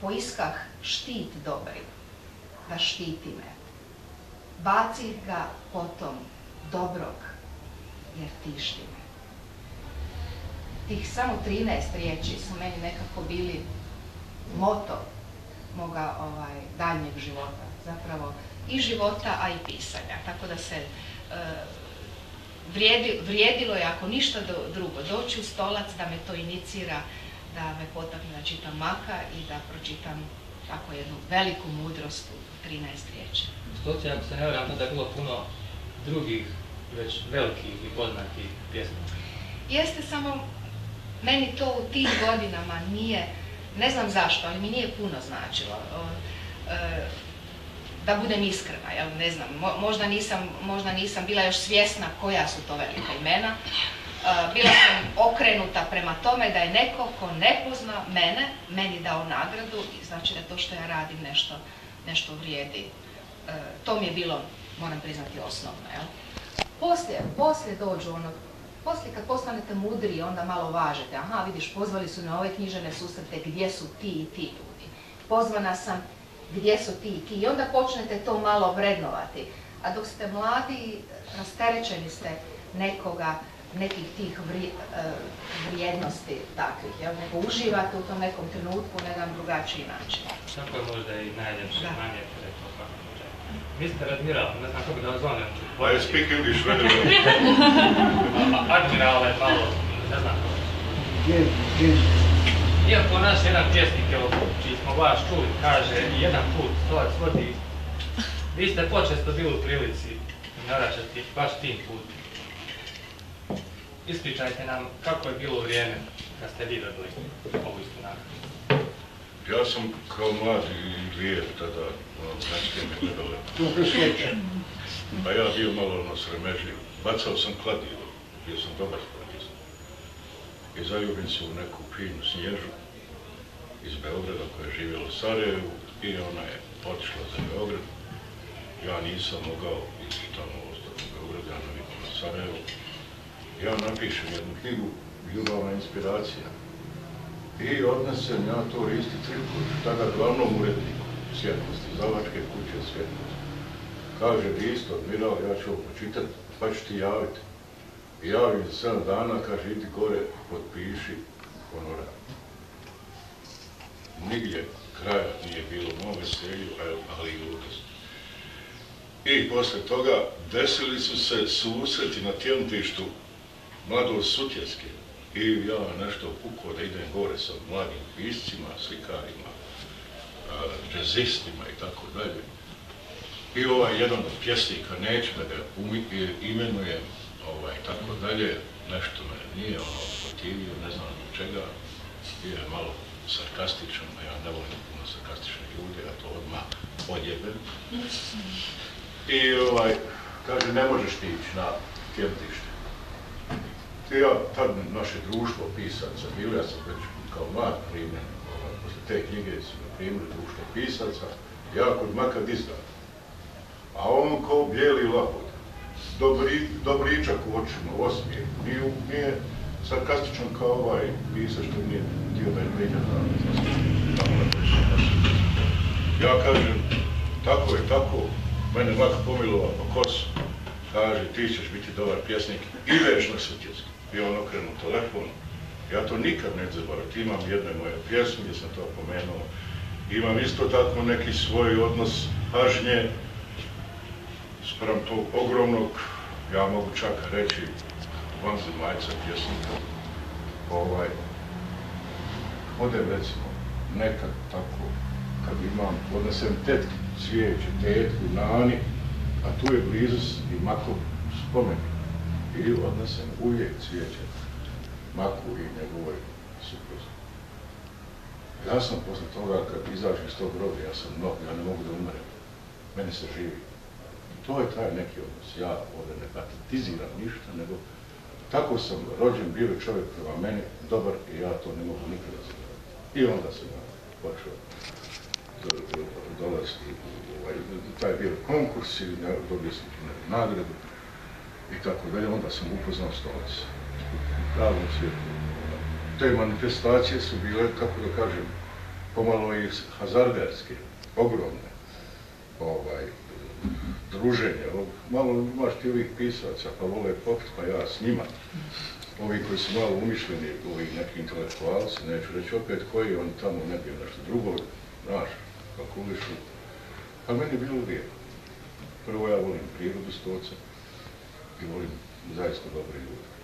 poiskah štit dobri, da štiti me. Baci ga potom dobrog, jer tišti me. Tih samo 13 riječi su meni nekako bili moto moga ovaj, daljnjeg života. Zapravo i života, a i pisanja. Tako da se e, vrijedilo je, ako ništa drugo, doći u stolac da me to inicira, da me potakne da čitam Maka i da pročitam tako jednu veliku mudrost u 13 riječi. Stoci, ako se ne vjerujem, tada je bilo puno drugih, već velikih i poznatih pjesma. Jeste samo, meni to u tim godinama nije, ne znam zašto, ali mi nije puno značilo. E, da budem iskrena, jel, ne znam, možda nisam, možda nisam bila još svjesna koja su to velika imena. E, bila sam okrenuta prema tome da je neko ko ne pozna mene, meni dao nagradu i znači da to što ja radim nešto, nešto vrijedi. E, to mi je bilo, moram priznati, osnovno. Jel. Poslije, poslije dođu ono, poslije kad postanete mudri onda malo važete. Aha, vidiš, pozvali su na ove knjižene susrete, gdje su ti i ti ljudi. Pozvana sam gdje su ti i ti. I onda počnete to malo vrednovati. A dok ste mladi, rasterećeni ste nekoga, nekih tih e, vrijednosti takvih, jel? nego uživate u tom nekom trenutku na jedan drugačiji način. Tako je možda i najljepše, manje kako Mr. Admiral, ne znam kako da vas zovem. I speak English very well. Admiral je malo, ne znam. Iako naš jedan pjesnik, čiji smo vas čuli, kaže, jedan put stvar svodi, vi ste počesto bili u prilici naračati baš tim putem. Ispričajte nam kako je bilo vrijeme kad ste vi dobili ovu nagradu. Ja sam kao mladi lijep tada, znači me gledale. Pa ja bio malo ono sremežljiv. Bacao sam kladivo, bio sam dobar sportist. I zaljubim se u neku finu snježu iz Beograda koja je živjela u Sarajevu i ona je otišla za Beograd. Ja nisam mogao iz tamo ostati u Beogradu, ja navikao na Sarajevu. Ja napišem jednu knjigu, Ljubavna inspiracija. I odnesem ja to Risti Tripković, tada glavnom uredniku svjetlosti, Zavačke kuće svjetlosti. Kaže Risto, admiral, ja ću ovo počitati, pa ću ti javiti. I javim za 7 dana, kaže, idi gore, potpiši honorar nigdje kraja nije bilo mom veselju, ali i ludosti. I posle toga desili su se susreti na tjemtištu mladog Sutjeske i ja nešto pukao da idem gore sa mladim piscima, slikarima, džezistima i tako dalje. I ovaj jedan od pjesnika, neću da ga imenujem, ovaj, tako dalje, nešto me nije ono potivio, ne znam čega, bio je malo sarkastičan, a ja ne volim puno sarkastične ljude, ja to odmah odjebem. I ovaj, kaže, ne možeš ti ići na kjemtište. Ja, tad naše društvo pisaca bilo, ja sam već kao mlad primjen, ovaj, posle te knjige su me primili društvo pisaca, ja kod maka dizda. A on kao bijeli labod, dobri, dobričak u očima, osmijeh, nije, nije sarkastičan kao ovaj pisac što nije htio da je priđa Ja kažem, tako je, tako, mene mak pomilova po kosu, kaže, ti ćeš biti dobar pjesnik, ideš na sutjeski. I on okrenu telefon, ja to nikad ne zaboravim, imam jedne moje pjesme gdje sam to pomenuo, imam isto tako neki svoj odnos pažnje sprem tog ogromnog, ja mogu čak reći, vanzemaljca pjesnika. Ovaj, odem recimo nekad tako, kad imam, odnesem tetki, cvijeće, tetku, nani, a tu je blizu i mako spomenik. I odnesem uvijek cvijeće, maku i njegovoj supruzi. Ja sam posle toga, kad izađem iz tog groba, ja sam mnogo, ja ne mogu da umrem. Meni se živi. To je taj neki odnos. Ja ovdje ne patetiziram ništa, nego tako sam rođen, bio je čovjek prema meni, dobar i ja to ne mogu nikada zaboraviti. I onda sam ja počeo dolaziti ovaj, taj bio konkurs i dobio sam nagradu i tako dalje. Onda sam upoznao stolac u pravom svijetu. Te manifestacije su bile, kako da kažem, pomalo i hazarderske, ogromne, ovaj, druženje, malo imaš ti ovih pisaca, pa vole popit, pa ja s njima. Ovi koji su malo umišljeni, ovi neki intelektualci, neću reći opet koji, oni tamo ne bi nešto drugo, kalkulišu. Pa meni je bilo lijepo. Prvo ja volim prirodu stoca i volim zaista dobre ljude.